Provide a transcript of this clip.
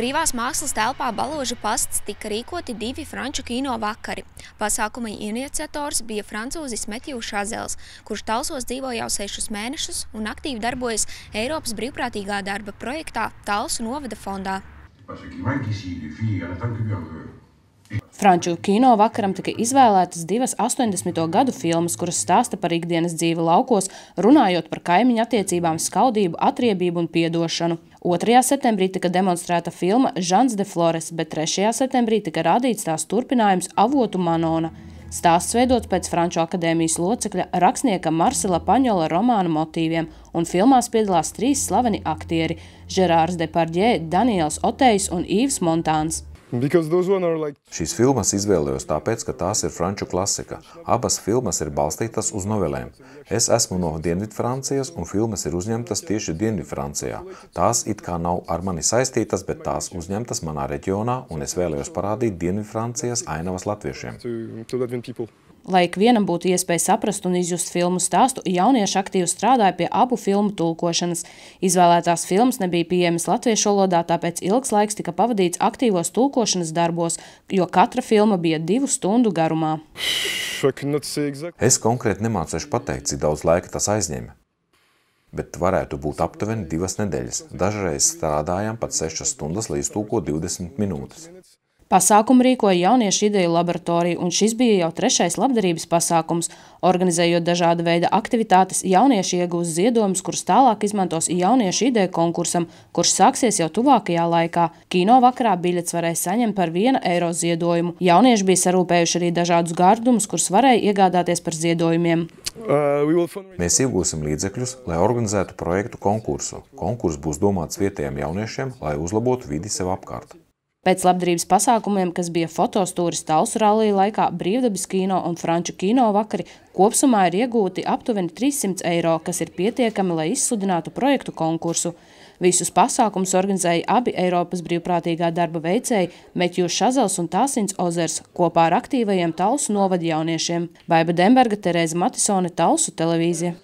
Brīvās mākslas telpā Baloža pasts tika rīkoti divi franču kino vakari. Pasākuma iniciators bija francūzis Metju Šazels, kurš Talsos dzīvo jau sešus mēnešus un aktīvi darbojas Eiropas brīvprātīgā darba projektā Talsu novada fondā. Franču kino vakaram tika izvēlētas divas 80. gadu filmas, kuras stāsta par ikdienas dzīvi laukos, runājot par kaimiņu attiecībām, skaudību, atriebību un piedošanu. 2. septembrī tika demonstrēta filma Žans de Flores, bet 3. septembrī tika rādīts tās turpinājums Avotu Manona. Stāsts veidots pēc Franču akadēmijas locekļa rakstnieka Marsela Paņola romānu motīviem, un filmās piedalās trīs slaveni aktieri – Žerārs Depardjē, Daniels Otejs un Īvs Montāns. Like... Šīs filmas izvēlējos tāpēc, ka tās ir franču klasika. Abas filmas ir balstītas uz novelēm. Es esmu no Dienvidfrancijas, un filmas ir uzņemtas tieši Dienvidfrancijā. Tās it kā nav ar mani saistītas, bet tās uzņemtas manā reģionā, un es vēlējos parādīt Dienvidfrancijas ainavas latviešiem. To, to Lai ikvienam būtu iespēja saprast un izjust filmu stāstu, jaunieši aktīvi strādāja pie abu filmu tulkošanas. Izvēlētās filmas nebija pieejamas latviešu valodā, tāpēc ilgs laiks tika pavadīts aktīvos tulkošanas darbos, jo katra filma bija divu stundu garumā. Es konkrēti nemācēšu pateikt, cik daudz laika tas aizņēma. Bet varētu būt aptuveni divas nedēļas. Dažreiz strādājām pat 6 stundas līdz tūko 20 minūtes. Pasākumu rīkoja jauniešu ideju laboratorija, un šis bija jau trešais labdarības pasākums. Organizējot dažāda veida aktivitātes, jaunieši iegūs ziedojumus, kurus tālāk izmantos jauniešu ideju konkursam, kurš sāksies jau tuvākajā laikā. Kino vakarā biļets varēja saņemt par 1 eiro ziedojumu. Jaunieši bija sarūpējuši arī dažādus gardumus, kurus varēja iegādāties par ziedojumiem. Uh, Mēs iegūsim līdzekļus, lai organizētu projektu konkursu. Konkurs būs domāts vietējiem jauniešiem, lai uzlabotu vidi sev apkārt. Pēc labdarības pasākumiem, kas bija fotostūris Talsu rallija laikā, brīvdabas kino un franču kino vakari, kopsumā ir iegūti aptuveni 300 eiro, kas ir pietiekami, lai izsludinātu projektu konkursu. Visus pasākumus organizēja abi Eiropas brīvprātīgā darba veicēji Meķjūs Šazels un Tāsins Ozers kopā ar aktīvajiem Talsu novada jauniešiem. Baiba Demberga, Terēza Matisone, Talsu televīzija.